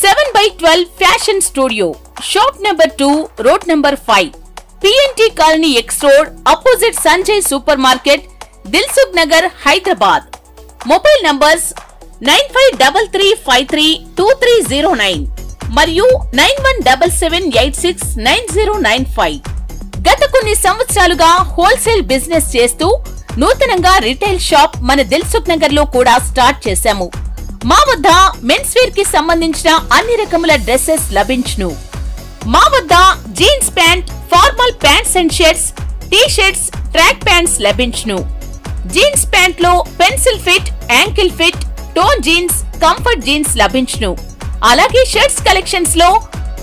Seven by twelve fashion studio shop number two road number five. PNT colony X road opposite Sanjay super market Dilsukhnagar Hyderabad. Mobile numbers nine five double three five three two three zero nine మరియు nine one double seven eight six nine zero nine five. గత కొన్ని సంవత్సరాలుగా wholesale business చేస్తూ నూతనంగా retail shop మన దిల్సుఖ్ నగర్లో కూడా start చేశాము. మా వద్ద మెన్స్ వేర్కి సంబంధించిన అన్ని రకముల డ్రెస్సెస్ లభించును. మా వద్ద jeans pant formal pants and shirts T shirts track pants లభించును. Jeans ప్యాంట్లో pencil fit ankle fit torn jeans comfort jeans లభించును. అలాగే షర్ట్స్ కలెక్షన్స్లో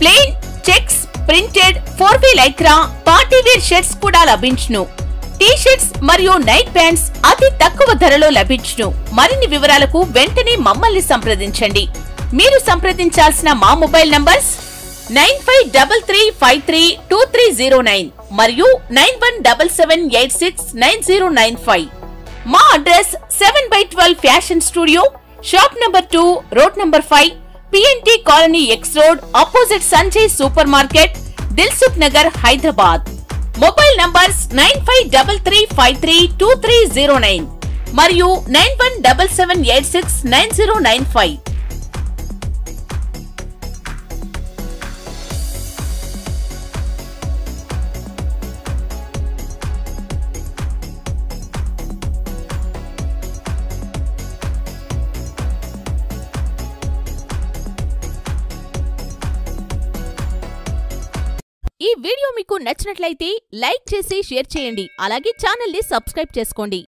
plain checks printed four V lycra party wear shirts కూడా లభించును. టీ షర్ట్స్ మరియు night pants అతి తక్కువ ధరలో లభించును. మరిన్ని వివరాలకు వెంటనే మమ్మల్ని సంప్రదించండి. మీరు సంప్రదించాల్సిన మా mobile numbers nine five double three five three two three zero nine మరియు nine one double seven eight six nine zero nine five. మా address seven by twelve fashion studio shop number two road number five PNT colony X road opposite Sanjay super market Dilsukhnagar Hyderabad. Mobile numbers nine five double three five three two three zero nine మరియు nine one double seven eight six nine zero nine five. ఈ video మీకు నచ్చినట్లయితే like చేసి share చేయండి. అలాగే ఛానల్ని subscribe చేసుకోండి.